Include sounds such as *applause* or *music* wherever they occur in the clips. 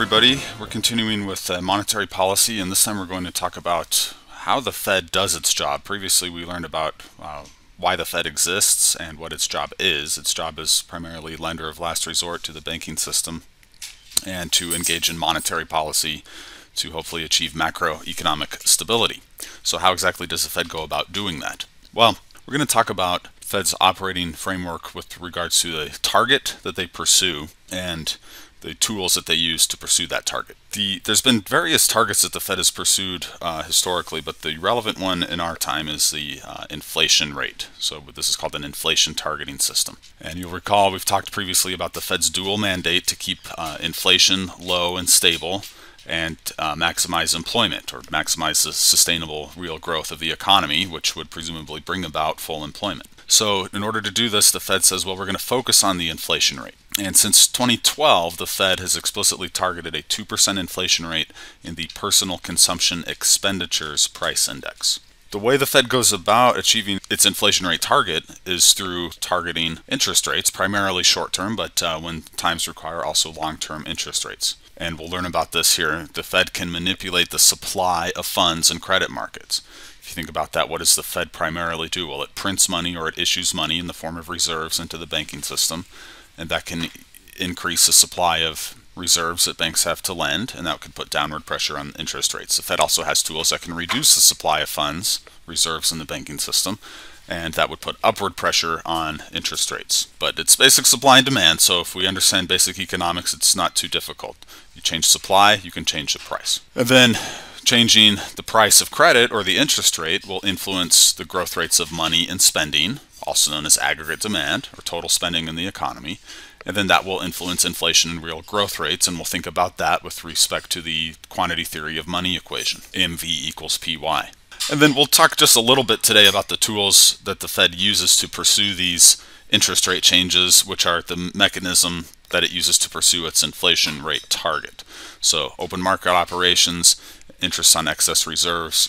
Everybody, we're continuing with uh, monetary policy and this time we're going to talk about how the Fed does its job. Previously we learned about uh, why the Fed exists and what its job is. Its job is primarily lender of last resort to the banking system and to engage in monetary policy to hopefully achieve macroeconomic stability. So how exactly does the Fed go about doing that? Well, we're going to talk about Fed's operating framework with regards to the target that they pursue and the tools that they use to pursue that target. The, there's been various targets that the Fed has pursued uh, historically, but the relevant one in our time is the uh, inflation rate. So this is called an inflation targeting system. And you'll recall we've talked previously about the Fed's dual mandate to keep uh, inflation low and stable and uh, maximize employment or maximize the sustainable real growth of the economy, which would presumably bring about full employment. So in order to do this, the Fed says, well, we're going to focus on the inflation rate. And since 2012, the Fed has explicitly targeted a 2% inflation rate in the personal consumption expenditures price index. The way the Fed goes about achieving its inflation rate target is through targeting interest rates, primarily short term, but uh, when times require, also long term interest rates. And we'll learn about this here. The Fed can manipulate the supply of funds in credit markets. If you think about that, what does the Fed primarily do? Well, it prints money or it issues money in the form of reserves into the banking system, and that can increase the supply of reserves that banks have to lend, and that could put downward pressure on interest rates. The Fed also has tools that can reduce the supply of funds, reserves in the banking system, and that would put upward pressure on interest rates. But it's basic supply and demand, so if we understand basic economics, it's not too difficult. You change supply, you can change the price. And then changing the price of credit or the interest rate will influence the growth rates of money and spending, also known as aggregate demand or total spending in the economy. And then that will influence inflation and real growth rates and we'll think about that with respect to the quantity theory of money equation mv equals py and then we'll talk just a little bit today about the tools that the fed uses to pursue these interest rate changes which are the mechanism that it uses to pursue its inflation rate target. So open market operations interest on excess reserves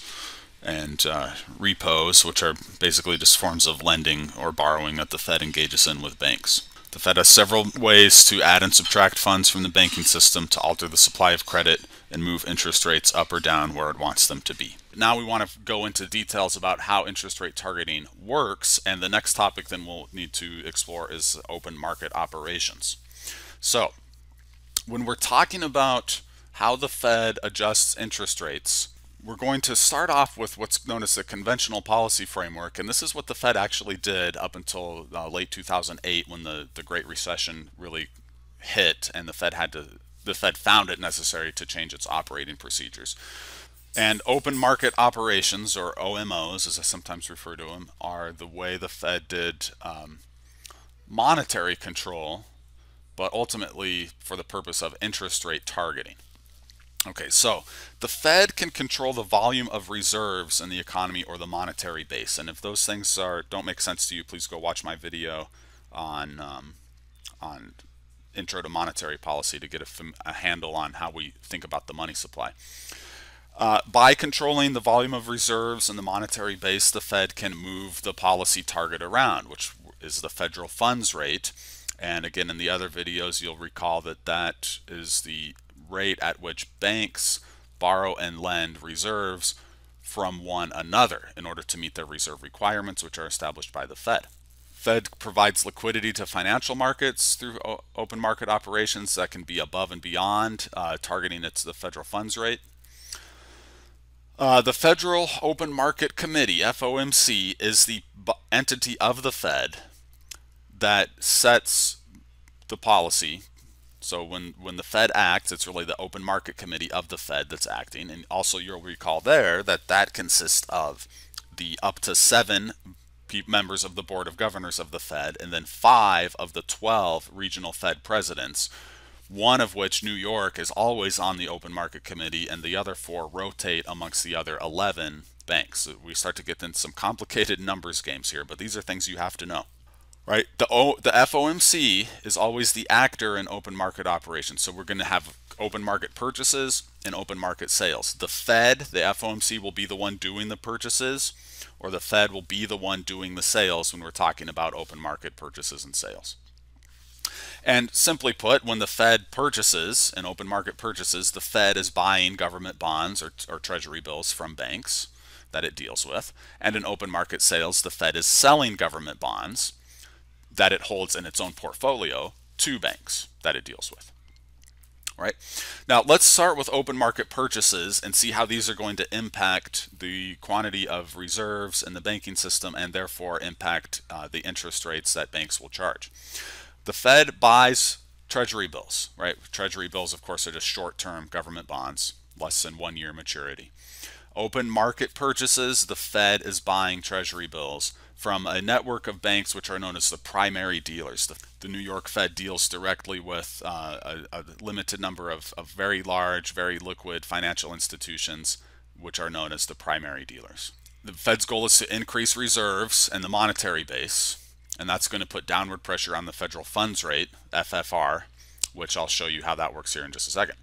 and uh, repos, which are basically just forms of lending or borrowing that the Fed engages in with banks. The Fed has several ways to add and subtract funds from the banking system to alter the supply of credit and move interest rates up or down where it wants them to be. Now we want to go into details about how interest rate targeting works, and the next topic then we'll need to explore is open market operations. So, when we're talking about how the Fed adjusts interest rates, we're going to start off with what's known as the conventional policy framework, and this is what the Fed actually did up until uh, late 2008 when the, the Great Recession really hit and the Fed had to the Fed found it necessary to change its operating procedures. And open market operations, or OMOs, as I sometimes refer to them, are the way the Fed did um, monetary control, but ultimately for the purpose of interest rate targeting. Okay, so the Fed can control the volume of reserves in the economy or the monetary base. And if those things are don't make sense to you, please go watch my video on um, on intro to monetary policy to get a, a, handle on how we think about the money supply. Uh, by controlling the volume of reserves in the monetary base, the Fed can move the policy target around, which is the federal funds rate. And again, in the other videos, you'll recall that that is the rate at which banks borrow and lend reserves from one another in order to meet their reserve requirements, which are established by the Fed. Fed provides liquidity to financial markets through open market operations that can be above and beyond uh, targeting its the federal funds rate. Uh, the Federal Open Market Committee, FOMC, is the entity of the Fed that sets the policy so when, when the Fed acts, it's really the open market committee of the Fed that's acting. And also you'll recall there that that consists of the up to seven members of the board of governors of the Fed and then five of the 12 regional Fed presidents, one of which New York is always on the open market committee and the other four rotate amongst the other 11 banks. So we start to get into some complicated numbers games here, but these are things you have to know right? The o, the FOMC is always the actor in open market operations. So we're going to have open market purchases and open market sales. The Fed, the FOMC will be the one doing the purchases or the Fed will be the one doing the sales when we're talking about open market purchases and sales. And simply put, when the Fed purchases, an open market purchases, the Fed is buying government bonds or, or treasury bills from banks that it deals with. And in open market sales, the Fed is selling government bonds that it holds in its own portfolio to banks that it deals with. Right now, let's start with open market purchases and see how these are going to impact the quantity of reserves in the banking system and therefore impact uh, the interest rates that banks will charge. The Fed buys treasury bills, right? Treasury bills, of course, are just short term government bonds, less than one year maturity. Open market purchases, the Fed is buying treasury bills from a network of banks which are known as the primary dealers. The, the New York Fed deals directly with uh, a, a, limited number of, of very large, very liquid financial institutions which are known as the primary dealers. The Fed's goal is to increase reserves and the monetary base and that's going to put downward pressure on the federal funds rate, FFR, which I'll show you how that works here in just a second.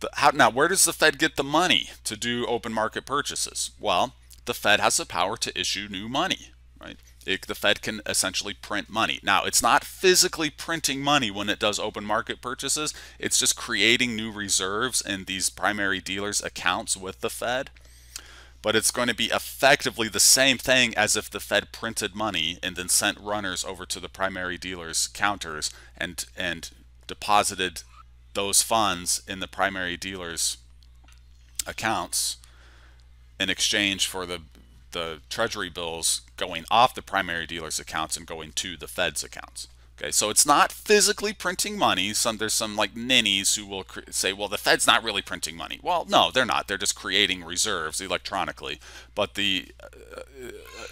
The, how, now, where does the Fed get the money to do open market purchases? Well, the Fed has the power to issue new money, right? It, the Fed can essentially print money. Now, it's not physically printing money when it does open market purchases. It's just creating new reserves in these primary dealers' accounts with the Fed but it's going to be effectively the same thing as if the Fed printed money and then sent runners over to the primary dealers' counters and and deposited those funds in the primary dealers' accounts in exchange for the the treasury bills going off the primary dealers' accounts and going to the Fed's accounts. Okay, so it's not physically printing money. Some there's some like ninnies who will say, well, the Fed's not really printing money. Well, no, they're not. They're just creating reserves electronically. But the uh,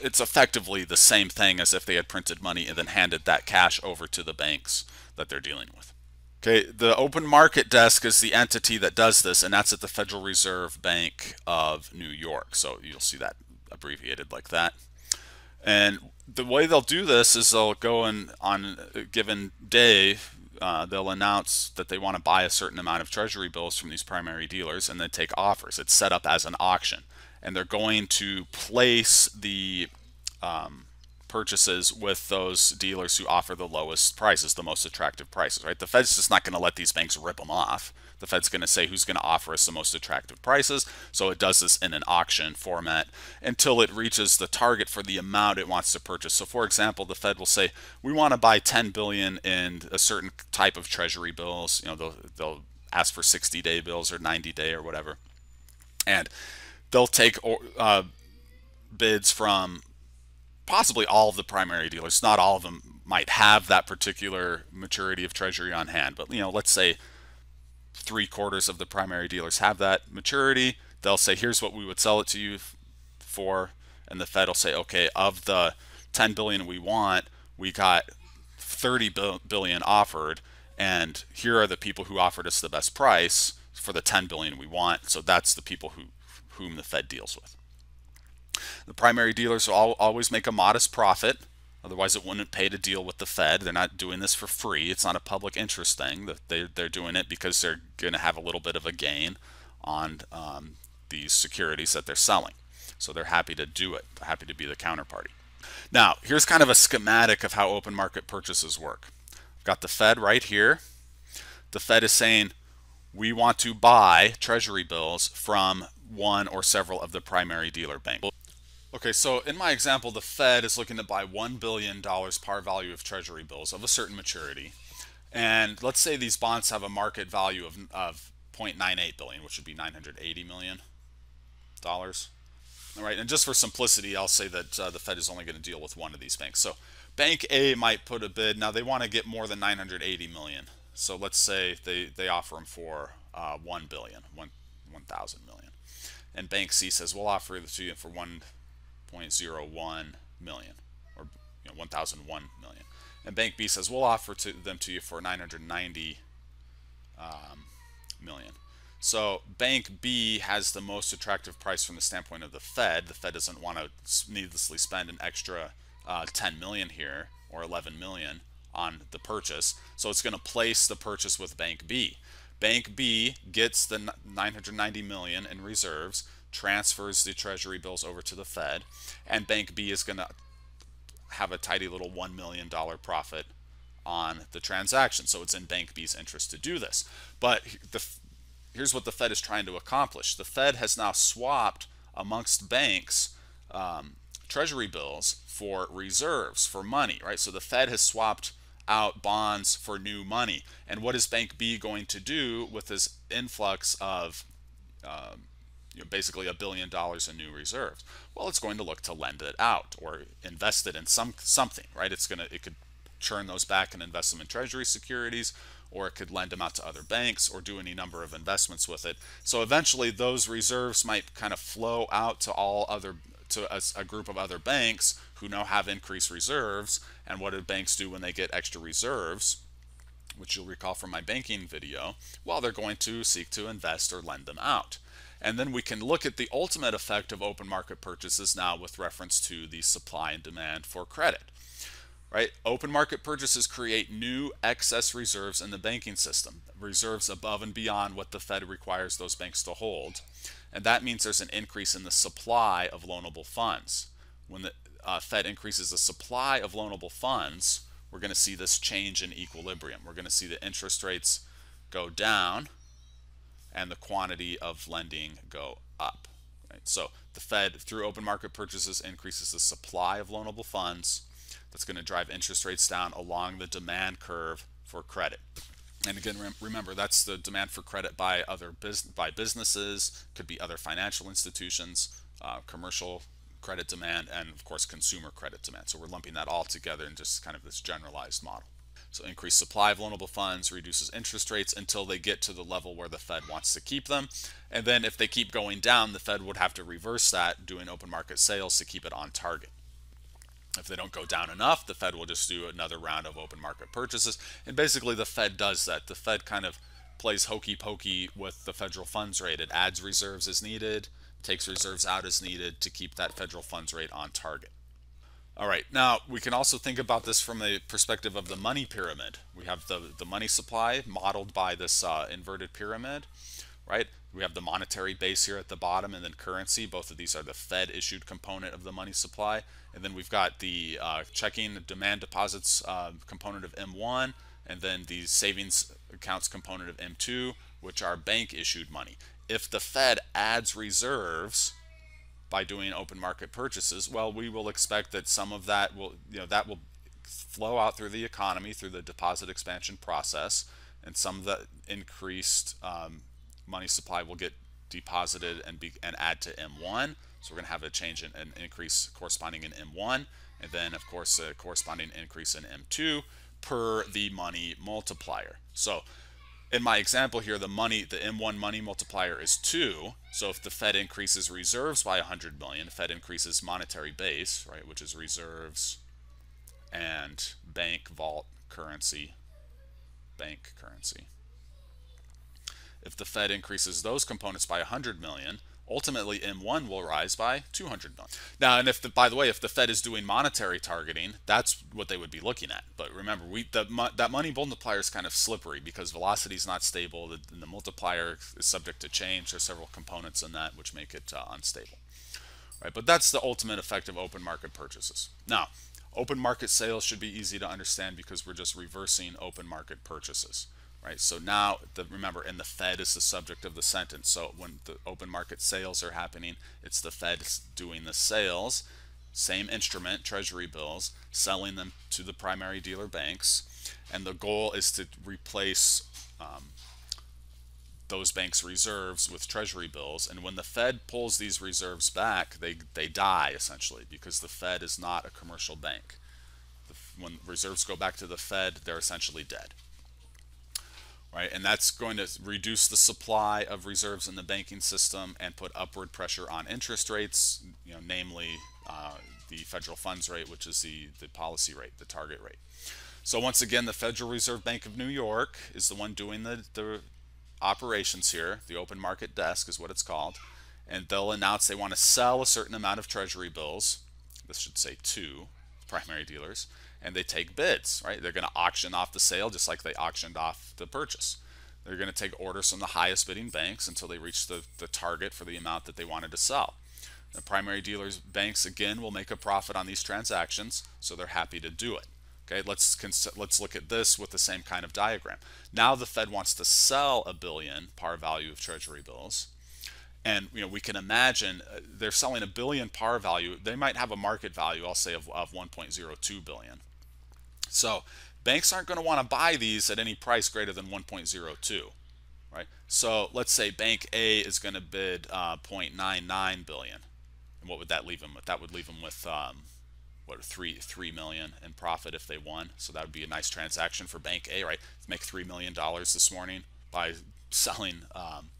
it's effectively the same thing as if they had printed money and then handed that cash over to the banks that they're dealing with. Okay, the open market desk is the entity that does this, and that's at the Federal Reserve Bank of New York. So you'll see that abbreviated like that. And the way they'll do this is they'll go and on a given day uh, they'll announce that they want to buy a certain amount of treasury bills from these primary dealers and then take offers. It's set up as an auction and they're going to place the um, purchases with those dealers who offer the lowest prices, the most attractive prices, right? The Fed's just not going to let these banks rip them off. The Fed's going to say who's going to offer us the most attractive prices. So it does this in an auction format until it reaches the target for the amount it wants to purchase. So for example, the Fed will say, we want to buy 10 billion in a certain type of treasury bills. You know, they'll, they'll ask for 60 day bills or 90 day or whatever. And they'll take uh, bids from possibly all of the primary dealers. Not all of them might have that particular maturity of treasury on hand, but you know, let's say three quarters of the primary dealers have that maturity. They'll say, here's what we would sell it to you for. And the Fed will say, okay, of the 10 billion we want, we got 30 billion offered. And here are the people who offered us the best price for the 10 billion we want. So that's the people who whom the Fed deals with. The primary dealers will always make a modest profit Otherwise, it wouldn't pay to deal with the Fed. They're not doing this for free. It's not a public interest thing. They're, they're doing it because they're going to have a little bit of a gain on um, these securities that they're selling. So they're happy to do it, happy to be the counterparty. Now, here's kind of a schematic of how open market purchases work. I've got the Fed right here. The Fed is saying, we want to buy treasury bills from one or several of the primary dealer banks. Okay, so in my example, the Fed is looking to buy $1 billion par value of treasury bills of a certain maturity. And let's say these bonds have a market value of, of 0.98 billion, which would be 980 million dollars. All right, and just for simplicity, I'll say that uh, the Fed is only going to deal with one of these banks. So Bank A might put a bid. Now they want to get more than 980 million. So let's say they, they offer them for uh, 1 billion, 1, 1,000 million. And Bank C says, we'll offer it to you for 1 0.01 million or you know, 1001 million. And Bank B says we'll offer to them to you for 990 um, million. So Bank B has the most attractive price from the standpoint of the Fed. The Fed doesn't want to needlessly spend an extra uh, 10 million here or 11 million on the purchase. So it's going to place the purchase with Bank B. Bank B gets the 990 million in reserves transfers the treasury bills over to the Fed, and Bank B is going to have a tidy little $1 million profit on the transaction. So it's in Bank B's interest to do this. But the, here's what the Fed is trying to accomplish. The Fed has now swapped amongst banks um, treasury bills for reserves, for money, right? So the Fed has swapped out bonds for new money. And what is Bank B going to do with this influx of um, you know, basically a billion dollars in new reserves? Well, it's going to look to lend it out or invest it in some something, right? It's to it could churn those back and invest them in treasury securities or it could lend them out to other banks or do any number of investments with it. So eventually those reserves might kind of flow out to all other to a, a, group of other banks who now have increased reserves. And what do banks do when they get extra reserves? Which you'll recall from my banking video. Well, they're going to seek to invest or lend them out. And then we can look at the ultimate effect of open market purchases now with reference to the supply and demand for credit. Right? Open market purchases create new excess reserves in the banking system, reserves above and beyond what the Fed requires those banks to hold. And that means there's an increase in the supply of loanable funds. When the uh, Fed increases the supply of loanable funds, we're going to see this change in equilibrium. We're going to see the interest rates go down and the quantity of lending go up. Right? So the Fed, through open market purchases, increases the supply of loanable funds. That's going to drive interest rates down along the demand curve for credit. And again, remember that's the demand for credit by other bus by businesses, could be other financial institutions, uh, commercial credit demand, and of course consumer credit demand. So we're lumping that all together in just kind of this generalized model. So increased supply of loanable funds reduces interest rates until they get to the level where the Fed wants to keep them. And then if they keep going down, the Fed would have to reverse that, doing open market sales to keep it on target. If they don't go down enough, the Fed will just do another round of open market purchases. And basically, the Fed does that. The Fed kind of plays hokey pokey with the federal funds rate. It adds reserves as needed, takes reserves out as needed to keep that federal funds rate on target. All right, now we can also think about this from the perspective of the money pyramid. We have the, the money supply modeled by this uh, inverted pyramid, right? We have the monetary base here at the bottom and then currency. Both of these are the Fed issued component of the money supply. And then we've got the uh, checking demand deposits uh, component of M1 and then the savings accounts component of M2, which are bank issued money. If the Fed adds reserves by doing open market purchases, well, we will expect that some of that will, you know, that will flow out through the economy through the deposit expansion process, and some of the increased um, money supply will get deposited and be and add to M1. So we're going to have a change in an increase corresponding in M1, and then of course a corresponding increase in M2 per the money multiplier. So in my example here, the money, the M1 money multiplier is 2. So if the Fed increases reserves by 100 million, the Fed increases monetary base, right, which is reserves and bank vault currency, bank currency. If the Fed increases those components by 100 million, ultimately M1 will rise by 200 million. Now, and if the, by the way, if the Fed is doing monetary targeting, that's what they would be looking at. But remember, we the, that money multiplier is kind of slippery because velocity is not stable. The, the multiplier is subject to change. There's several components in that which make it uh, unstable. Right, but that's the ultimate effect of open market purchases. Now, open market sales should be easy to understand because we're just reversing open market purchases right? So now, the, remember, and the Fed is the subject of the sentence. So when the open market sales are happening, it's the Fed doing the sales, same instrument, treasury bills, selling them to the primary dealer banks. And the goal is to replace um, those banks' reserves with treasury bills. And when the Fed pulls these reserves back, they, they die essentially because the Fed is not a commercial bank. When reserves go back to the Fed, they're essentially dead right? And that's going to reduce the supply of reserves in the banking system and put upward pressure on interest rates, you know, namely uh, the federal funds rate, which is the, the policy rate, the target rate. So once again, the Federal Reserve Bank of New York is the one doing the, the operations here. The open market desk is what it's called. And they'll announce they want to sell a certain amount of treasury bills. This should say two primary dealers and they take bids, right? They're going to auction off the sale just like they auctioned off the purchase. They're going to take orders from the highest bidding banks until they reach the, the target for the amount that they wanted to sell. The primary dealers banks again will make a profit on these transactions, so they're happy to do it. Okay, let's let's look at this with the same kind of diagram. Now the Fed wants to sell a billion par value of Treasury bills, and you know we can imagine uh, they're selling a billion par value. They might have a market value, I'll say, of, of 1.02 billion. So banks aren't going to want to buy these at any price greater than 1.02, right? So let's say Bank A is going to bid uh, 0.99 billion, and what would that leave them with? That would leave them with um, what three three million in profit if they won. So that would be a nice transaction for Bank A, right? Make three million dollars this morning by *laughs* selling um,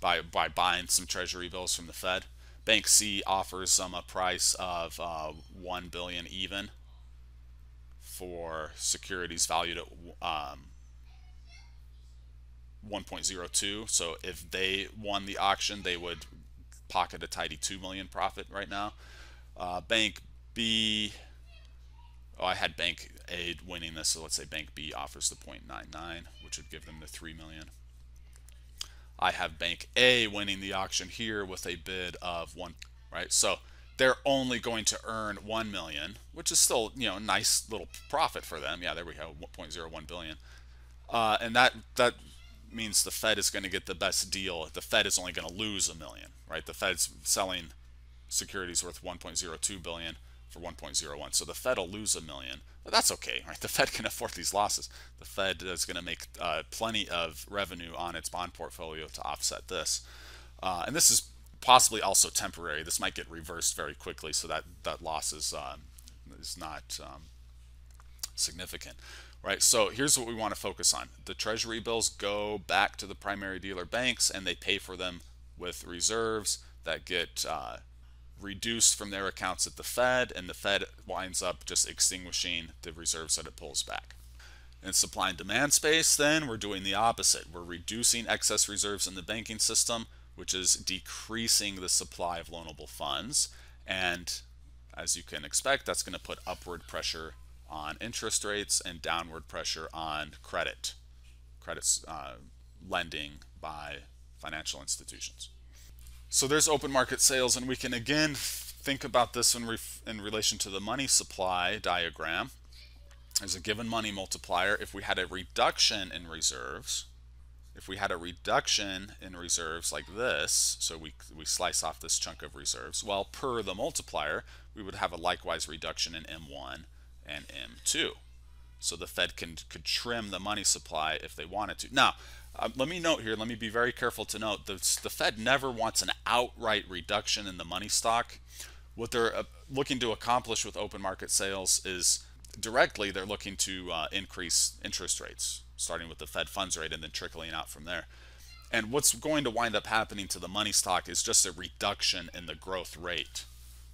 by by buying some Treasury bills from the Fed. Bank C offers them a price of uh, one billion even for securities valued at um, 1.02. So if they won the auction, they would pocket a tidy two million profit right now. Uh, Bank B, oh, I had Bank A winning this, so let's say Bank B offers the 0.99, which would give them the 3 million. I have Bank A winning the auction here with a bid of one, right? So they're only going to earn 1 million, which is still, you know, a nice little profit for them. Yeah, there we go, 1.01 billion. Uh, and that that means the Fed is going to get the best deal. The Fed is only going to lose a million, right? The Fed's selling securities worth 1.02 billion for 1.01. So the Fed will lose a million. But that's okay, right? *laughs* The Fed can afford these losses. The Fed is going to make uh, plenty of revenue on its bond portfolio to offset this. Uh, and this is possibly also temporary. This might get reversed very quickly, so that that loss is um, is not um, significant, right? So here's what we want to focus on: the Treasury bills go back to the primary dealer banks, and they pay for them with reserves that get uh, reduced from their accounts at the Fed, and the Fed winds up just extinguishing the reserves that it pulls back. In supply and demand space, then, we're doing the opposite. We're reducing excess reserves in the banking system, which is decreasing the supply of loanable funds. And as you can expect, that's going to put upward pressure on interest rates and downward pressure on credit, credit uh, lending by financial institutions. So there's open market sales, and we can again think about this in, in relation to the money supply diagram. As a given money multiplier. If we had a reduction in reserves, if we had a reduction in reserves like this, so we, we slice off this chunk of reserves, well, per the multiplier, we would have a likewise reduction in M1 and M2. So the Fed can could trim the money supply if they wanted to. Now, uh, let me note here, let me be very careful to note the, the Fed never wants an outright reduction in the money stock. What they're uh, looking to accomplish with open market sales is directly they're looking to uh, increase interest rates, starting with the Fed funds rate and then trickling out from there. And what's going to wind up happening to the money stock is just a reduction in the growth rate.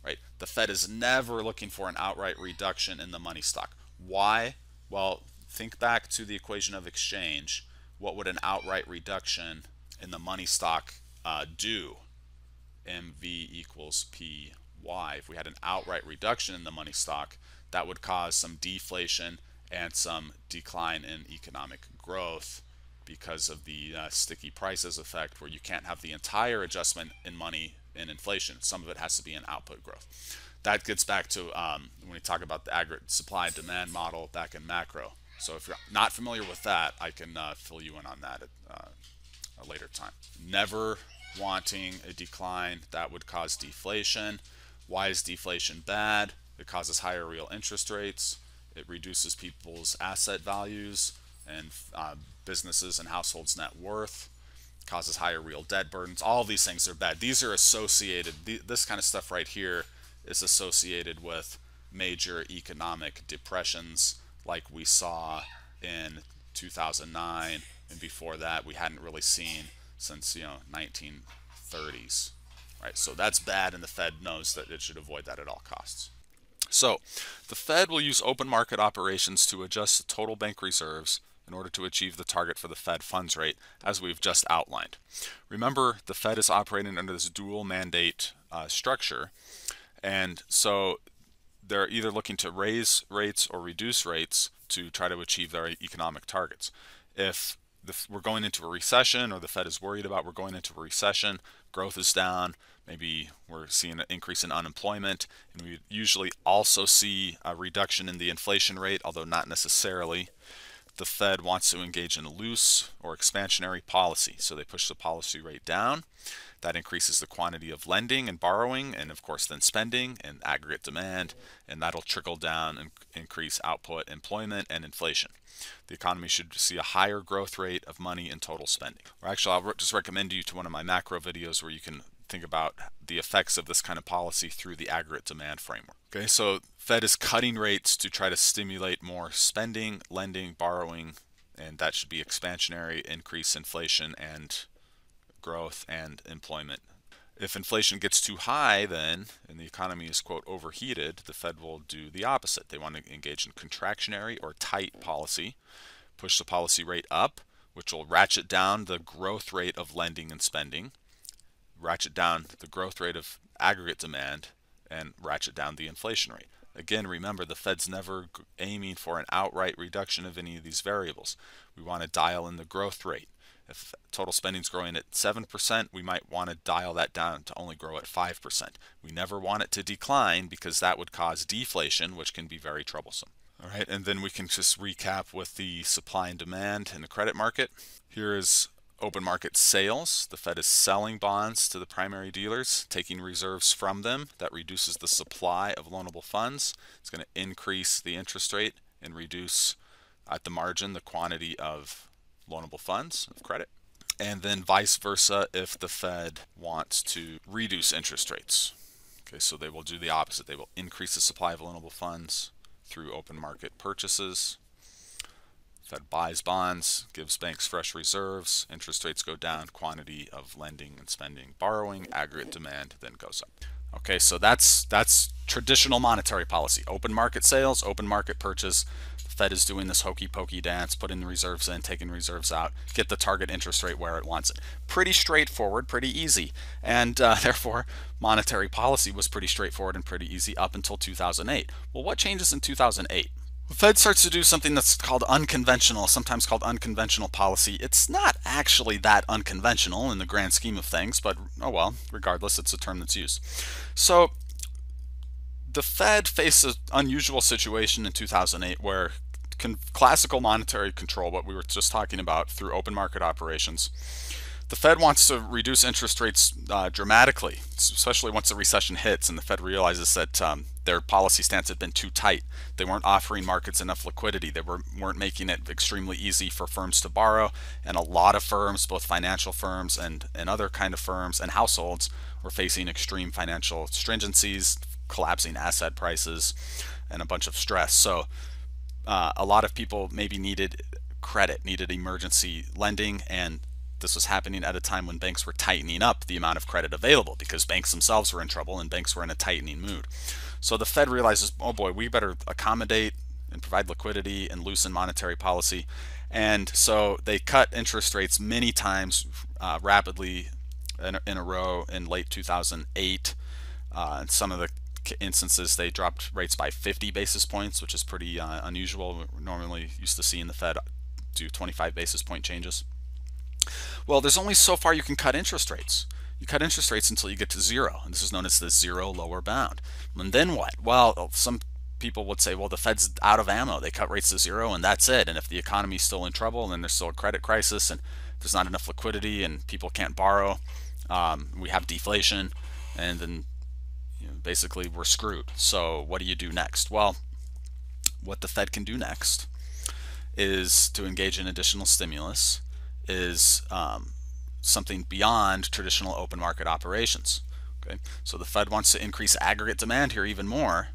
Right? The Fed is never looking for an outright reduction in the money stock. Why? Well, think back to the equation of exchange what would an outright reduction in the money stock uh, do? MV equals PY. If we had an outright reduction in the money stock, that would cause some deflation and some decline in economic growth because of the uh, sticky prices effect where you can't have the entire adjustment in money in inflation. Some of it has to be in output growth. That gets back to um, when we talk about the aggregate supply demand model back in macro. So if you're not familiar with that, I can uh, fill you in on that at uh, a later time. Never wanting a decline that would cause deflation. Why is deflation bad? It causes higher real interest rates. It reduces people's asset values and uh, businesses and households' net worth. Causes higher real debt burdens. All these things are bad. These are associated. This kind of stuff right here is associated with major economic depressions like we saw in 2009 and before that we hadn't really seen since you know 1930s right so that's bad and the Fed knows that it should avoid that at all costs so the Fed will use open market operations to adjust the total bank reserves in order to achieve the target for the Fed funds rate as we've just outlined. Remember the Fed is operating under this dual mandate uh, structure and so they're either looking to raise rates or reduce rates to try to achieve their economic targets. If the, we're going into a recession or the Fed is worried about we're going into a recession, growth is down, maybe we're seeing an increase in unemployment, and we usually also see a reduction in the inflation rate, although not necessarily. The Fed wants to engage in a loose or expansionary policy, so they push the policy rate down. That increases the quantity of lending and borrowing, and of course, then spending and aggregate demand, and that'll trickle down and increase output, employment, and inflation. The economy should see a higher growth rate of money and total spending. Or actually, I'll just recommend you to one of my macro videos where you can think about the effects of this kind of policy through the aggregate demand framework. Okay, so Fed is cutting rates to try to stimulate more spending, lending, borrowing, and that should be expansionary, increase inflation and growth and employment. If inflation gets too high, then, and the economy is, quote, overheated, the Fed will do the opposite. They want to engage in contractionary or tight policy, push the policy rate up, which will ratchet down the growth rate of lending and spending, ratchet down the growth rate of aggregate demand, and ratchet down the inflation rate. Again, remember the Fed's never aiming for an outright reduction of any of these variables. We want to dial in the growth rate. If total spending is growing at 7%, we might want to dial that down to only grow at 5%. We never want it to decline because that would cause deflation, which can be very troublesome. All right, and then we can just recap with the supply and demand in the credit market. Here is open market sales. The Fed is selling bonds to the primary dealers, taking reserves from them. That reduces the supply of loanable funds. It's going to increase the interest rate and reduce at the margin the quantity of loanable funds of credit. And then vice versa if the Fed wants to reduce interest rates. Okay, so they will do the opposite. They will increase the supply of loanable funds through open market purchases. Fed buys bonds, gives banks fresh reserves, interest rates go down, quantity of lending and spending, borrowing, aggregate demand then goes up. Okay, so that's that's traditional monetary policy. Open market sales, open market purchase, Fed is doing this hokey pokey dance, putting the reserves in, taking reserves out, get the target interest rate where it wants it. Pretty straightforward, pretty easy. And uh, *laughs* therefore, monetary policy was pretty straightforward and pretty easy up until 2008. Well, what changes in 2008? The Fed starts to do something that's called unconventional, sometimes called unconventional policy. It's not actually that unconventional in the grand scheme of things, but oh well, regardless, it's a term that's used. So the Fed faced an unusual situation in 2008 where classical monetary control, what we were just talking about through open market operations. The Fed wants to reduce interest rates uh, dramatically, especially once the recession hits and the Fed realizes that um, their policy stance had been too tight. They weren't offering markets enough liquidity. They were, weren't making it extremely easy for firms to borrow. And a lot of firms, both financial firms and, and other kind of firms and households, were facing extreme financial stringencies, collapsing asset prices, and a bunch of stress. So uh, a lot of people maybe needed credit, needed emergency lending, and this was happening at a time when banks were tightening up the amount of credit available because banks themselves were in trouble and banks were in a tightening mood. So the Fed realizes, oh boy, we better accommodate and provide liquidity and loosen monetary policy. And so they cut interest rates many times uh, rapidly in a, in a, row in late 2008. Uh, and some of the instances they dropped rates by 50 basis points, which is pretty uh, unusual. We're normally used to seeing the Fed do 25 basis point changes. Well, there's only so far you can cut interest rates. You cut interest rates until you get to zero, and this is known as the zero lower bound. And then what? Well, some people would say, well, the Fed's out of ammo. They cut rates to zero, and that's it. And if the economy's still in trouble, and there's still a credit crisis, and there's not enough liquidity, and people can't borrow, um, we have deflation, and then you know, basically we're screwed. So what do you do next? Well, what the Fed can do next is to engage in additional stimulus is um, something beyond traditional open market operations. Okay, so the Fed wants to increase aggregate demand here even more.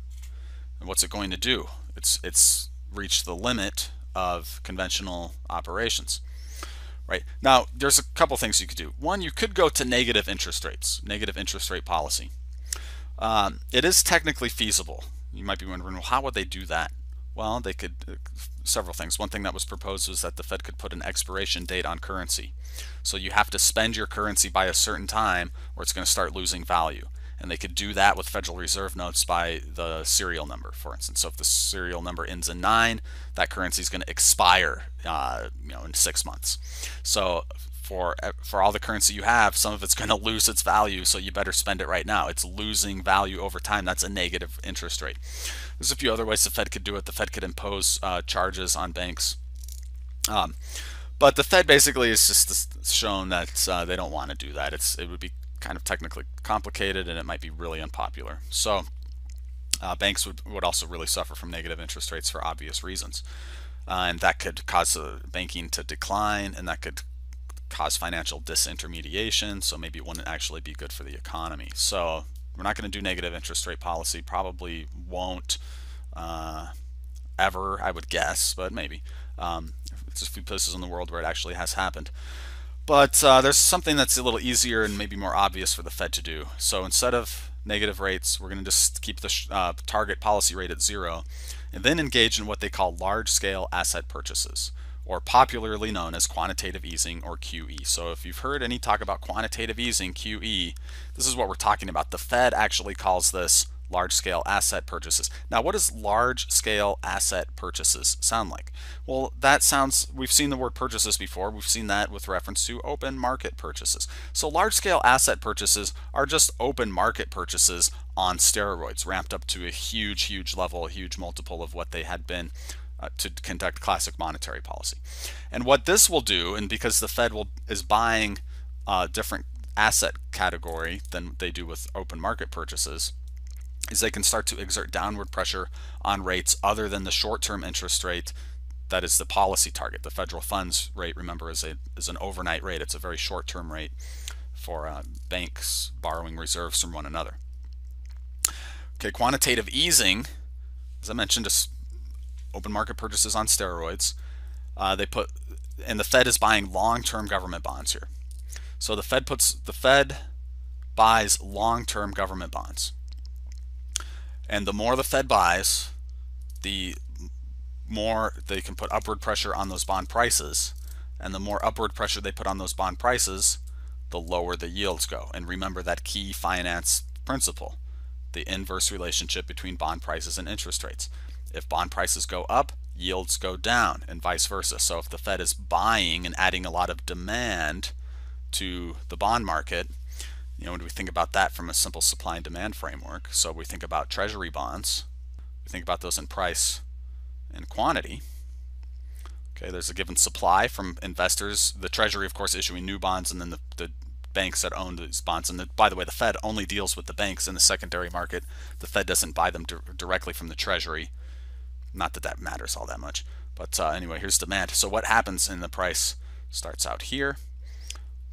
And what's it going to do? It's it's reached the limit of conventional operations. Right now, there's a couple things you could do. One, you could go to negative interest rates, negative interest rate policy. Um, it is technically feasible. You might be wondering, well, how would they do that? Well, they could, uh, several things. One thing that was proposed was that the Fed could put an expiration date on currency. So you have to spend your currency by a certain time or it's going to start losing value. And they could do that with Federal Reserve notes by the serial number, for instance. So if the serial number ends in 9, that currency is going to expire uh, you know, in six months. So for for all the currency you have, some of it's *laughs* going to lose its value, so you better spend it right now. It's losing value over time. That's a negative interest rate. There's a few other ways the Fed could do it. The Fed could impose uh, charges on banks. Um, but the Fed basically is just shown that uh, they don't want to do that. It's it would be kind of technically complicated and it might be really unpopular. So uh, banks would, would also really suffer from negative interest rates for obvious reasons. Uh, and that could cause banking to decline and that could cause financial disintermediation, so maybe it wouldn't actually be good for the economy. So we're not going to do negative interest rate policy, probably won't uh, ever, I would guess, but maybe. Um, there's a few places in the world where it actually has happened. But uh, there's something that's a little easier and maybe more obvious for the Fed to do. So instead of negative rates, we're going to just keep the uh, target policy rate at zero and then engage in what they call large-scale asset purchases or popularly known as quantitative easing or QE. So if you've heard any talk about quantitative easing, QE, this is what we're talking about. The Fed actually calls this large-scale asset purchases. Now, what does large-scale asset purchases sound like? Well, that sounds, we've seen the word purchases before. We've seen that with reference to open market purchases. So large-scale asset purchases are just open market purchases on steroids, ramped up to a huge, huge level, a huge multiple of what they had been uh, to conduct classic monetary policy. And what this will do, and because the Fed will is buying a uh, different asset category than they do with open market purchases, is they can start to exert downward pressure on rates other than the short-term interest rate that is the policy target. The federal funds rate, remember, is a is an overnight rate. It's a very short-term rate for uh, banks borrowing reserves from one another. Okay, quantitative easing, as I mentioned, just open market purchases on steroids. Uh, they put, and the Fed is buying long-term government bonds here. So the Fed puts the Fed buys long-term government bonds, and the more the Fed buys, the more they can put upward pressure on those bond prices, and the more upward pressure they put on those bond prices, the lower the yields go. And remember that key finance principle, the inverse relationship between bond prices and interest rates. If bond prices go up, yields go down and vice versa. So if the Fed is buying and adding a lot of demand to the bond market, you know, when we think about that from a simple supply and demand framework, so we think about treasury bonds, we think about those in price and quantity. Okay, there's a given supply from investors, the treasury of course issuing new bonds and then the, the banks that own these bonds. And the, by the way, the Fed only deals with the banks in the secondary market. The Fed doesn't buy them di directly from the treasury. Not that that matters all that much. But uh, anyway, here's demand. So what happens in the price starts out here.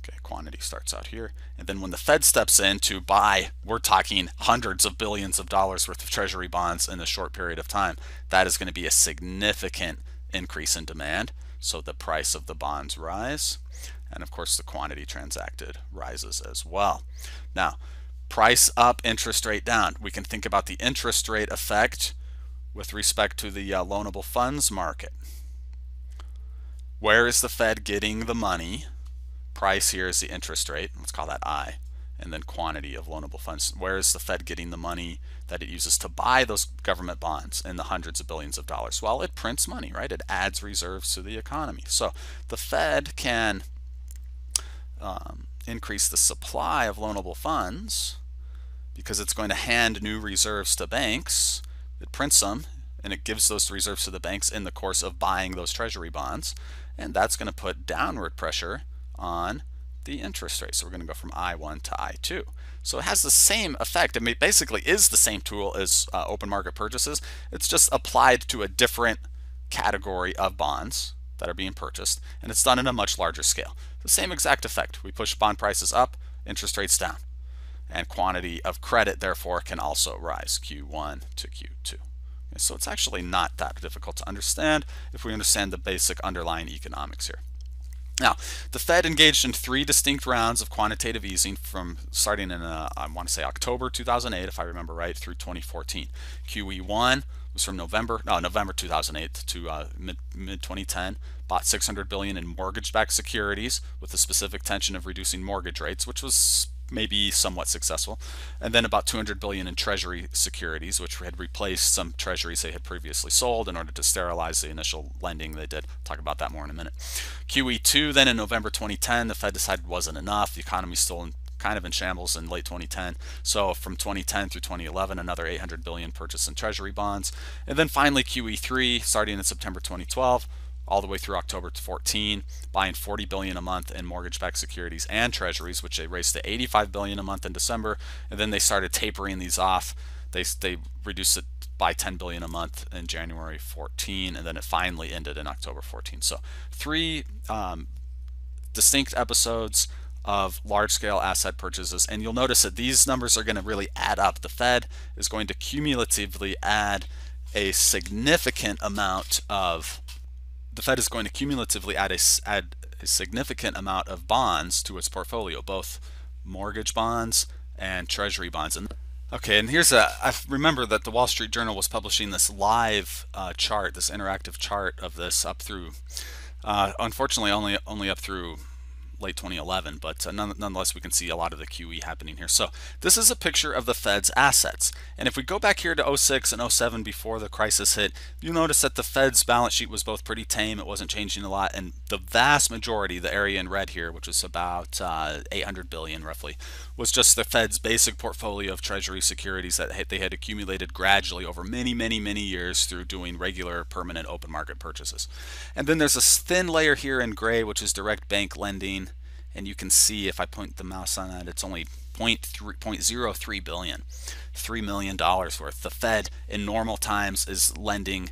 Okay, quantity starts out here. And then when the Fed steps in to buy, we're talking hundreds of billions of dollars worth of treasury bonds in a short period of time. That is going to be a significant increase in demand. So the price of the bonds rise. And of course, the quantity transacted rises as well. Now, price up, interest rate down. We can think about the interest rate effect with respect to the uh, loanable funds market. Where is the Fed getting the money? Price here is the interest rate. Let's call that I. And then quantity of loanable funds. Where is the Fed getting the money that it uses to buy those government bonds in the hundreds of billions of dollars? Well, it prints money, right? It adds reserves to the economy. So the Fed can um, increase the supply of loanable funds because it's going to hand new reserves to banks it prints them and it gives those reserves to the banks in the course of buying those treasury bonds. And that's going to put downward pressure on the interest rate. So we're going to go from I1 to I2. So it has the same effect. I mean, basically is the same tool as uh, open market purchases. It's just applied to a different category of bonds that are being purchased. And it's done in a much larger scale. The same exact effect. We push bond prices up, interest rates down and quantity of credit therefore can also rise Q1 to Q2. Okay, so it's actually not that difficult to understand if we understand the basic underlying economics here. Now, the Fed engaged in three distinct rounds of quantitative easing from starting in, uh, I want to say October 2008, if I remember right, through 2014. QE1 was from November, no, November 2008 to uh, mid, mid 2010. Bought 600 billion in mortgage-backed securities with the specific intention of reducing mortgage rates, which was maybe somewhat successful. And then about 200 billion in treasury securities, which had replaced some treasuries they had previously sold in order to sterilize the initial lending they did. Talk about that more in a minute. QE2 then in November 2010, the Fed decided wasn't enough. The economy's still in, kind of in shambles in late 2010. So from 2010 through 2011, another 800 billion purchase in treasury bonds. And then finally QE3 starting in September 2012 all the way through October 14, buying 40 billion a month in mortgage-backed securities and treasuries, which they raised to 85 billion a month in December, and then they started tapering these off. They they reduced it by 10 billion a month in January 14, and then it finally ended in October 14. So three um, distinct episodes of large-scale asset purchases, and you'll notice that these numbers are going to really add up. The Fed is going to cumulatively add a significant amount of the Fed is going to cumulatively add a, add a significant amount of bonds to its portfolio, both mortgage bonds and treasury bonds. And okay, and here's a, I remember that the Wall Street Journal was publishing this live uh, chart, this interactive chart of this up through, uh, unfortunately only only up through late 2011, but uh, nonetheless, we can see a lot of the QE happening here. So this is a picture of the Fed's assets. And if we go back here to 06 and 07 before the crisis hit, you'll notice that the Fed's balance sheet was both pretty tame. It wasn't changing a lot. And the vast majority, the area in red here, which was about uh, 800 billion roughly, was just the Fed's basic portfolio of treasury securities that they had accumulated gradually over many, many, many years through doing regular permanent open market purchases. And then there's a thin layer here in gray, which is direct bank lending and you can see if I point the mouse on that it's only 0.03 billion $3 million worth the Fed in normal times is lending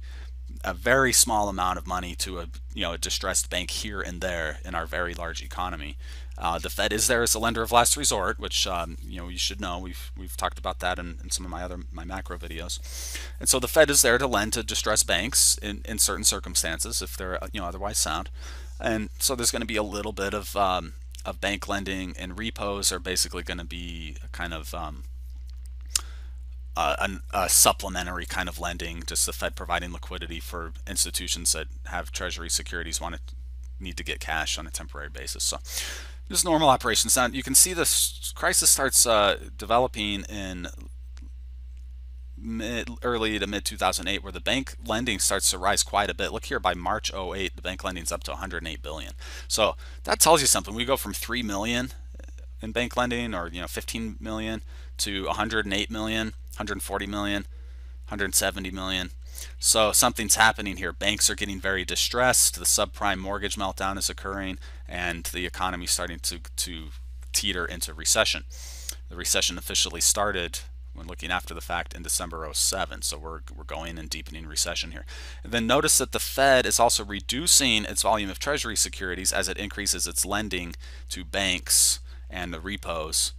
a very small amount of money to a you know a distressed bank here and there in our very large economy uh, the Fed is there as a lender of last resort, which um, you know you should know. We've we've talked about that in, in, some of my other my macro videos. And so the Fed is there to lend to distressed banks in, in certain circumstances if they're you know otherwise sound. And so there's going to be a little bit of um, of bank lending and repos are basically going to be a kind of um, a, a, supplementary kind of lending, just the Fed providing liquidity for institutions that have Treasury securities want to need to get cash on a temporary basis. So just normal operations. Now you can see this crisis starts uh, developing in mid, early to mid 2008 where the bank lending starts to rise quite a bit. Look here by March 08 the bank lending is up to 108 billion. So that tells you something. We go from 3 million in bank lending or you know 15 million to 108 million, 140 million, 170 million. So something's happening here. Banks are getting very distressed. The subprime mortgage meltdown is occurring and the economy starting to to teeter into recession. The recession officially started when looking after the fact in December 07. So we're, we're going in deepening recession here. And then notice that the Fed is also reducing its volume of Treasury securities as it increases its lending to banks and the repos.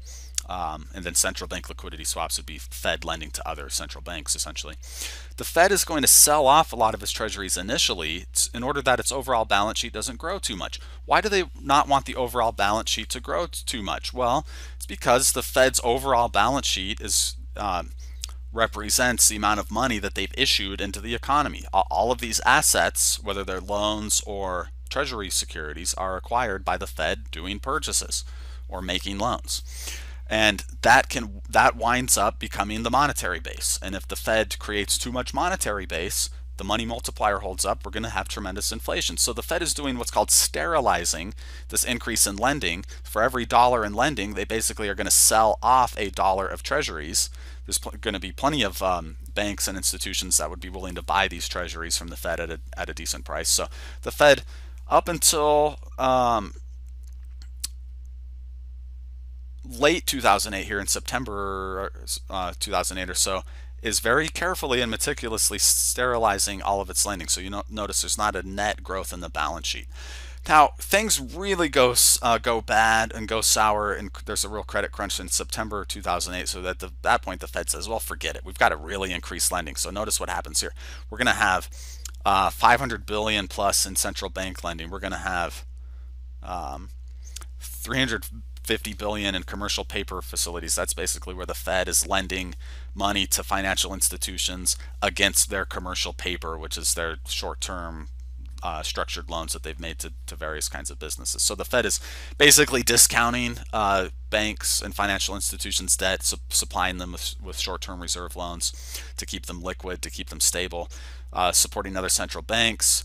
Um, and then central bank liquidity swaps would be Fed lending to other central banks essentially. The Fed is going to sell off a lot of its treasuries initially in order that its overall balance sheet doesn't grow too much. Why do they not want the overall balance sheet to grow too much? Well, it's because the Fed's overall balance sheet is um, represents the amount of money that they've issued into the economy. All of these assets, whether they're loans or treasury securities, are acquired by the Fed doing purchases or making loans. And that can that winds up becoming the monetary base. And if the Fed creates too much monetary base, the money multiplier holds up, we're going to have tremendous inflation. So the Fed is doing what's called sterilizing this increase in lending. For every dollar in lending, they basically are going to sell off a dollar of treasuries there's going to be plenty of um, banks and institutions that would be willing to buy these treasuries from the Fed at a, at a decent price. So the Fed, up until um, late 2008, here in September uh, 2008 or so, is very carefully and meticulously sterilizing all of its lending. So you notice there's not a net growth in the balance sheet. Now, things really go uh, go bad and go sour, and there's a real credit crunch in September 2008. So at the, that point, the Fed says, "Well, forget it. We've got to really increase lending." So notice what happens here. We're going to have uh, 500 billion plus in central bank lending. We're going to have um, 350 billion in commercial paper facilities. That's basically where the Fed is lending money to financial institutions against their commercial paper, which is their short-term uh, structured loans that they've made to, to various kinds of businesses. So the Fed is basically discounting uh, banks and financial institutions' debt, su supplying them with, with short-term reserve loans to keep them liquid, to keep them stable, uh, supporting other central banks,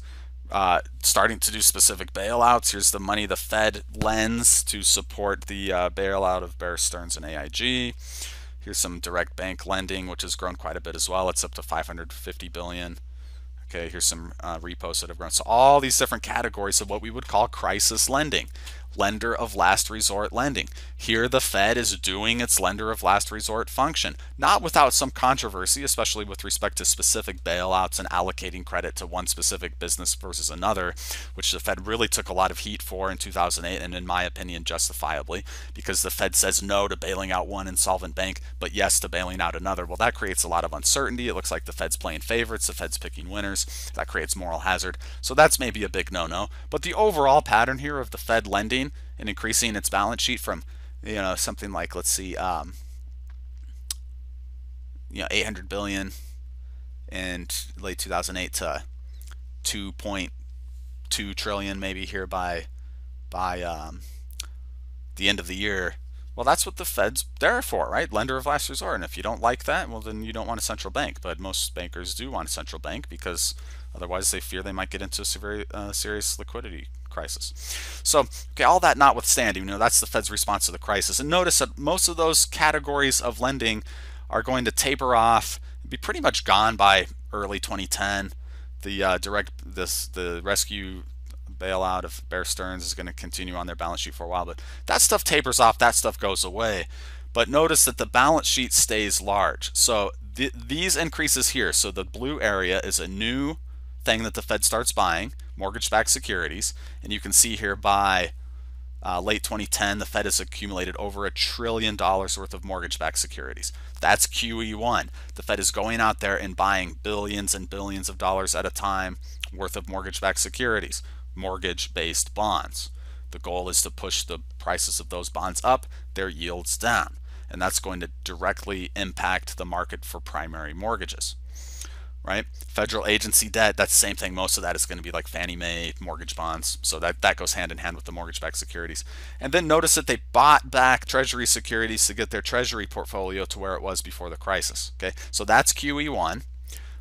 uh, starting to do specific bailouts. Here's the money the Fed lends to support the uh, bailout of Bear Stearns and AIG. Here's some direct bank lending, which has grown quite a bit as well. It's up to 550 billion. Okay, here's some uh, repos that have grown. So all these different categories of what we would call crisis lending lender of last resort lending. Here the Fed is doing its lender of last resort function, not without some controversy, especially with respect to specific bailouts and allocating credit to one specific business versus another, which the Fed really took a lot of heat for in 2008 and in my opinion justifiably, because the Fed says no to bailing out one insolvent bank, but yes to bailing out another. Well, that creates a lot of uncertainty. It looks like the Fed's playing favorites, the Fed's picking winners. That creates moral hazard. So that's maybe a big no-no. But the overall pattern here of the Fed lending and increasing its balance sheet from you know something like let's see um, you know 800 billion in late 2008 to 2.2 trillion maybe here by by um, the end of the year. Well that's what the Fed's there for right? Lender of last resort. And if you don't like that well then you don't want a central bank. But most bankers do want a central bank because otherwise they fear they might get into a severe, uh, serious liquidity crisis. So, okay, all that notwithstanding, you know, that's the Fed's response to the crisis. And notice that most of those categories of lending are going to taper off, be pretty much gone by early 2010. The uh, direct this the rescue bailout of Bear Stearns is going to continue on their balance sheet for a while, but that stuff tapers off, that stuff goes away. But notice that the balance sheet stays large. So th these increases here, so the blue area is a new thing that the Fed starts buying mortgage-backed securities. And you can see here by uh, late 2010, the Fed has accumulated over a trillion dollars worth of mortgage-backed securities. That's QE1. The Fed is going out there and buying billions and billions of dollars at a time worth of mortgage-backed securities, mortgage-based bonds. The goal is to push the prices of those bonds up, their yields down. And that's going to directly impact the market for primary mortgages right? Federal agency debt, that's the same thing. Most of that is going to be like Fannie Mae mortgage bonds. So that, that goes hand in hand with the mortgage-backed securities. And then notice that they bought back Treasury securities to get their Treasury portfolio to where it was before the crisis. Okay, so that's QE1,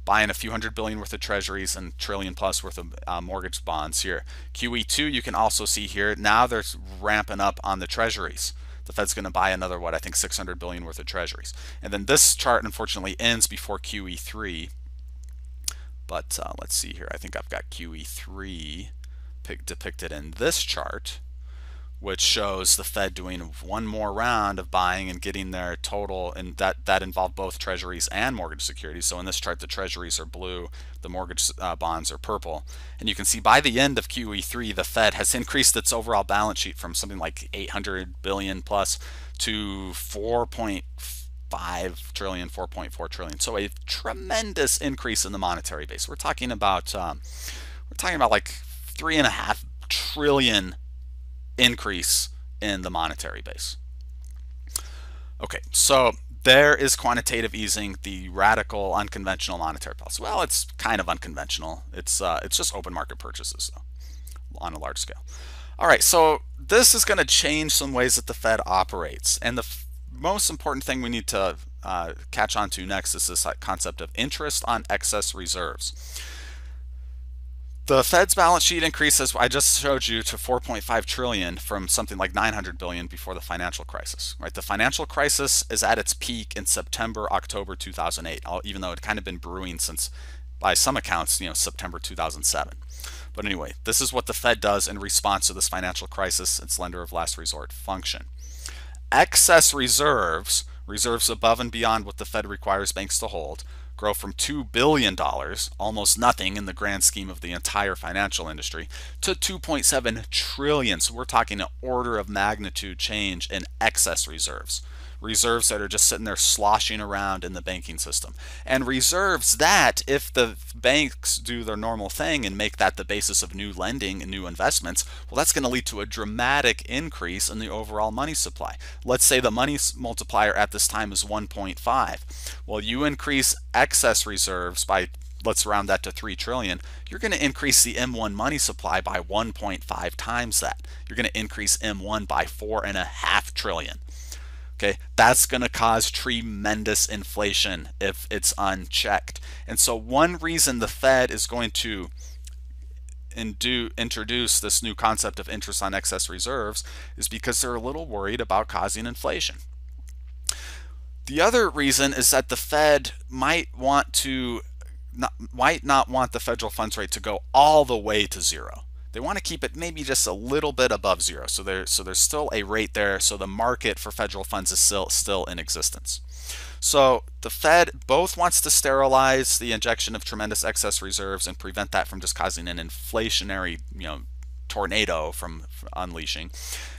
buying a few hundred billion worth of Treasuries and trillion plus worth of uh, mortgage bonds here. QE2, you can also see here, now they're ramping up on the Treasuries the Fed's going to buy another, what, I think 600 billion worth of treasuries. And then this chart, unfortunately, ends before QE3. But uh, let's see here. I think I've got QE3 depicted in this chart, which shows the Fed doing one more round of buying and getting their total, and that, that involved both treasuries and mortgage securities. So in this chart, the treasuries are blue, the mortgage uh, bonds are purple. And you can see by the end of QE3, the Fed has increased its overall balance sheet from something like 800 billion plus to 4.4 5 trillion, 4.4 trillion. So a tremendous increase in the monetary base. We're talking about um, we're talking about like three and a half trillion increase in the monetary base. Okay, so there is quantitative easing, the radical, unconventional monetary policy. Well, it's kind of unconventional. It's uh, it's just open market purchases though, on a large scale. All right, so this is going to change some ways that the Fed operates, and the most important thing we need to uh, catch on to next is this concept of interest on excess reserves. The Fed's balance sheet increases, I just showed you, to 4.5 trillion from something like 900 billion before the financial crisis. Right? The financial crisis is at its peak in September, October 2008, even though it kind of been brewing since, by some accounts, you know, September 2007. But anyway, this is what the Fed does in response to this financial crisis, its lender of last resort function excess reserves, reserves above and beyond what the Fed requires banks to hold, grow from $2 billion, almost nothing in the grand scheme of the entire financial industry, to 2.7 trillion. So we're talking an order of magnitude change in excess reserves reserves that are just sitting there sloshing around in the banking system. And reserves that, if the banks do their normal thing and make that the basis of new lending and new investments, well, that's going to lead to a dramatic increase in the overall money supply. Let's say the money multiplier at this time is 1.5. Well, you increase excess reserves by let's round that to 3 trillion, you're going to increase the M1 money supply by 1.5 times that. You're going to increase M1 by 4.5 trillion. Okay, that's going to cause tremendous inflation if it's unchecked. And so one reason the Fed is going to do introduce this new concept of interest on excess reserves is because they're a little worried about causing inflation. The other reason is that the Fed might want to not, might not want the federal funds rate to go all the way to zero. They want to keep it maybe just a little bit above zero. So there so there's still a rate there. So the market for federal funds is still still in existence. So the Fed both wants to sterilize the injection of tremendous excess reserves and prevent that from just causing an inflationary, you know, tornado from unleashing,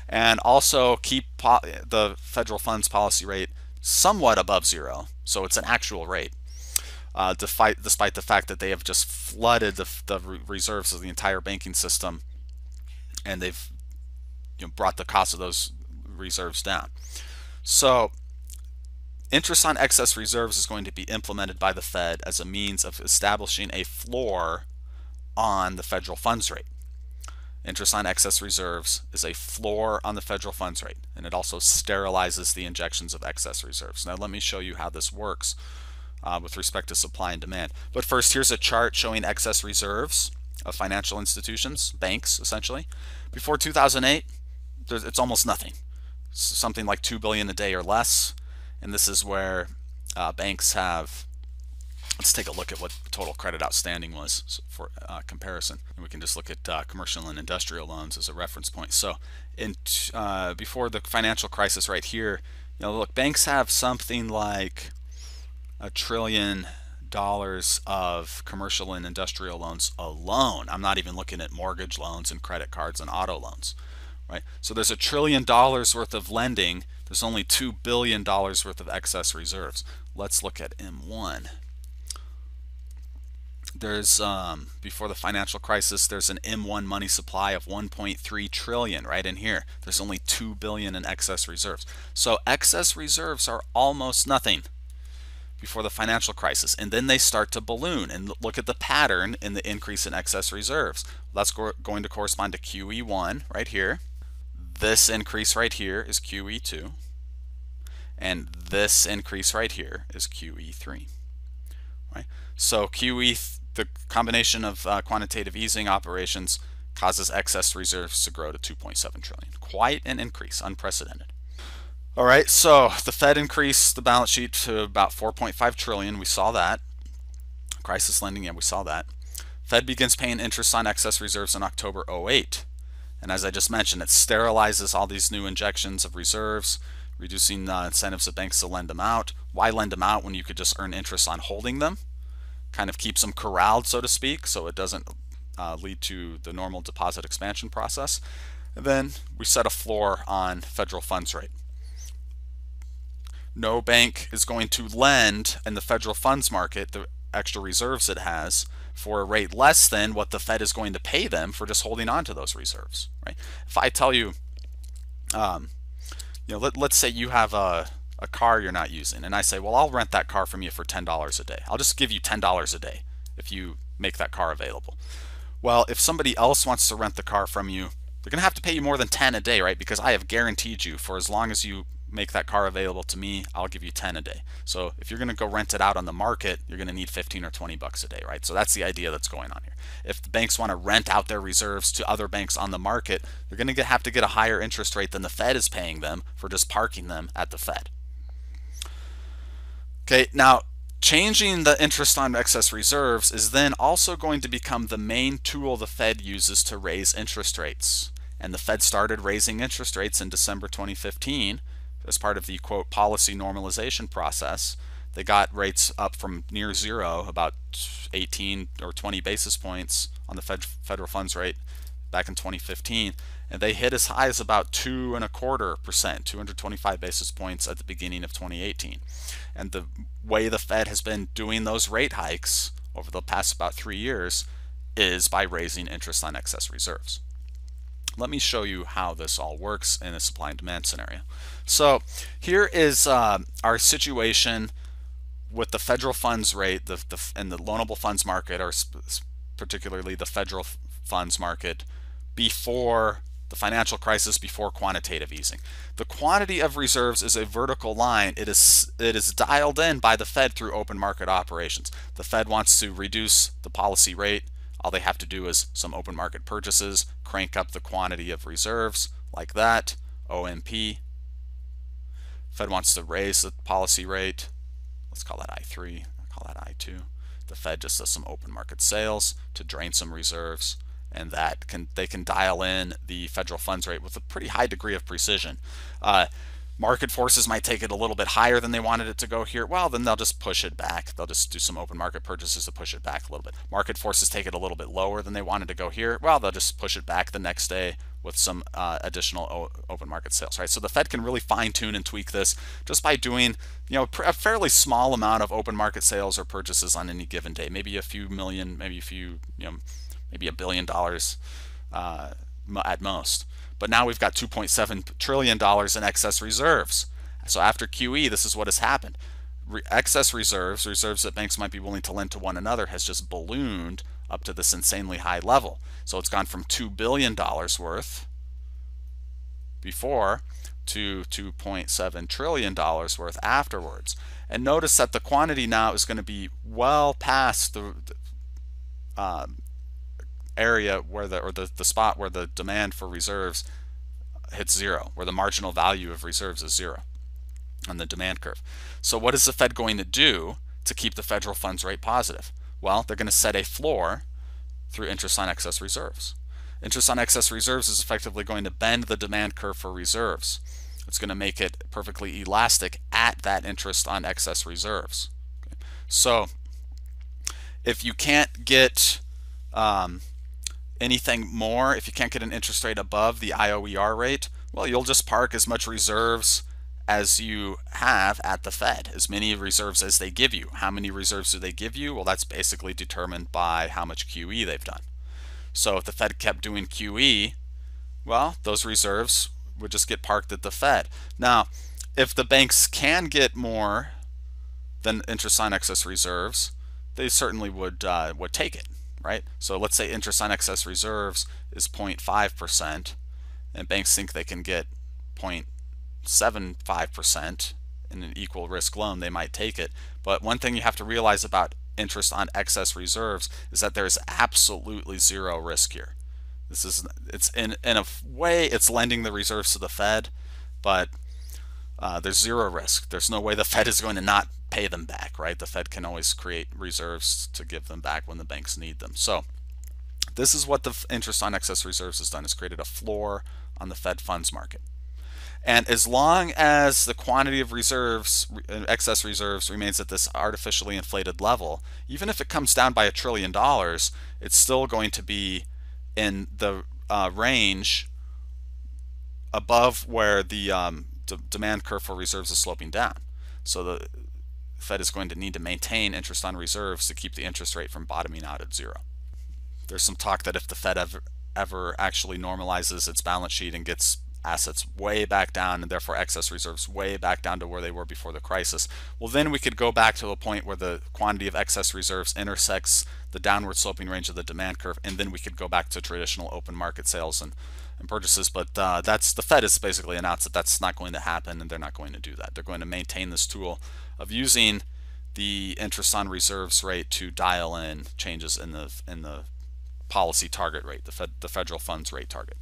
and also keep the federal funds policy rate somewhat above zero, so it's an actual rate. Uh, despite, despite the fact that they have just flooded the, the reserves of the entire banking system and they've you know, brought the cost of those reserves down. So Interest on excess reserves is going to be implemented by the Fed as a means of establishing a floor on the federal funds rate. Interest on excess reserves is a floor on the federal funds rate, and it also sterilizes the injections of excess reserves. Now let me show you how this works uh, with respect to supply and demand. But first, here's a chart showing excess reserves of financial institutions, banks essentially. Before 2008, it's almost nothing. something like 2 billion a day or less and this is where uh, banks have let's take a look at what total credit outstanding was for uh, comparison and we can just look at uh, commercial and industrial loans as a reference point so in uh, before the financial crisis right here you know look banks have something like a trillion dollars of commercial and industrial loans alone I'm not even looking at mortgage loans and credit cards and auto loans right so there's a trillion dollars worth of lending there's only $2 billion worth of excess reserves. Let's look at M1. There's, um, before the financial crisis, there's an M1 money supply of 1.3 trillion right in here. There's only 2 billion in excess reserves. So excess reserves are almost nothing before the financial crisis and then they start to balloon and look at the pattern in the increase in excess reserves. That's going to correspond to QE1 right here. This increase right here is QE2 and this increase right here is QE3 right? So QE the combination of uh, quantitative easing operations causes excess reserves to grow to 2.7 trillion. Quite an increase unprecedented all right so the Fed increased the balance sheet to about 4.5 trillion we saw that crisis lending yeah we saw that Fed begins paying interest on excess reserves in October 08 and as I just mentioned, it sterilizes all these new injections of reserves, reducing uh, incentives of banks to lend them out. Why lend them out when you could just earn interest on holding them? Kind of keeps them corralled, so to speak, so it doesn't uh, lead to the normal deposit expansion process. And then we set a floor on federal funds rate. No bank is going to lend in the federal funds market the extra reserves it has for a rate less than what the Fed is going to pay them for just holding on to those reserves, right? If I tell you, um, you know, let, let's say you have a, a car you're not using, and I say, well, I'll rent that car from you for $10 a day. I'll just give you $10 a day if you make that car available. Well, if somebody else wants to rent the car from you, they're going to have to pay you more than 10 a day, right? Because I have guaranteed you for as long as you make that car available to me, I'll give you 10 a day. So if you're going to go rent it out on the market, you're going to need 15 or 20 bucks a day, right? So that's the idea that's going on here. If the banks want to rent out their reserves to other banks on the market, they're going to have to get a higher interest rate than the Fed is paying them for just parking them at the Fed. Okay, now changing the interest on excess reserves is then also going to become the main tool the Fed uses to raise interest rates. And the Fed started raising interest rates in December 2015 as part of the quote policy normalization process. They got rates up from near zero, about 18 or 20 basis points on the Fed, federal funds rate back in 2015, and they hit as high as about two and a quarter percent, 225 basis points at the beginning of 2018. And the way the Fed has been doing those rate hikes over the past about three years is by raising interest on excess reserves. Let me show you how this all works in a supply and demand scenario. So here is uh, our situation with the federal funds rate the, the and the loanable funds market or particularly the federal funds market before the financial crisis before quantitative easing. The quantity of reserves is a vertical line. It is it is dialed in by the Fed through open market operations. The Fed wants to reduce the policy rate. All they have to do is some open market purchases, crank up the quantity of reserves like that, OMP. Fed wants to raise the policy rate. Let's call that I3, I'll call that I2. The Fed just does some open market sales to drain some reserves and that can they can dial in the federal funds rate with a pretty high degree of precision. Uh, market forces might take it a little bit higher than they wanted it to go here. Well, then they'll just push it back. They'll just do some open market purchases to push it back a little bit. Market forces take it a little bit lower than they wanted to go here. Well, they'll just push it back the next day with some uh, additional open market sales, right? So the Fed can really fine tune and tweak this just by doing, you know, a fairly small amount of open market sales or purchases on any given day, maybe a few million, maybe a few, you know, maybe a billion dollars uh, at most. But now we've got 2.7 trillion dollars in excess reserves. So after QE, this is what has happened. Re excess reserves, reserves that banks might be willing to lend to one another, has just ballooned up to this insanely high level. So it's gone from $2 billion worth before to $2.7 trillion worth afterwards. And notice that the quantity now is going to be well past the, um, area where the or the, the spot where the demand for reserves hits zero, where the marginal value of reserves is zero on the demand curve. So what is the Fed going to do to keep the federal funds rate positive? Well, they're going to set a floor through interest on excess reserves. Interest on excess reserves is effectively going to bend the demand curve for reserves. It's going to make it perfectly elastic at that interest on excess reserves. Okay. So if you can't get um, anything more, if you can't get an interest rate above the IOER rate, well, you'll just park as much reserves as you have at the Fed, as many reserves as they give you. How many reserves do they give you? Well, that's basically determined by how much QE they've done. So if the Fed kept doing QE, well, those reserves would just get parked at the Fed. Now, if the banks can get more than interest on excess reserves, they certainly would uh, would take it right? So let's say interest on excess reserves is 0.5%, and banks think they can get 0.75% in an equal risk loan, they might take it. But one thing you have to realize about interest on excess reserves is that there is absolutely zero risk here. This is it's in in a way it's lending the reserves to the Fed, but uh, there's zero risk. There's no way the Fed is going to not pay them back, right? The Fed can always create reserves to give them back when the banks need them. So this is what the interest on excess reserves has done. It's created a floor on the Fed funds market. And as long as the quantity of reserves, uh, excess reserves, remains at this artificially inflated level, even if it comes down by a trillion dollars, it's still going to be in the uh, range above where the um, demand curve for reserves is sloping down. So Fed is going to need to maintain interest on reserves to keep the interest rate from bottoming out at zero. There's some talk that if the Fed ever, ever actually normalizes its balance sheet and gets assets way back down and therefore excess reserves way back down to where they were before the crisis, well then we could go back to a point where the quantity of excess reserves intersects the downward sloping range of the demand curve and then we could go back to traditional open market sales and and purchases. But uh, that's the Fed has basically announced that that's not going to happen, and they're not going to do that. They're going to maintain this tool of using the interest on reserves rate to dial in changes in the in the policy target rate, the Fed, the federal funds rate target.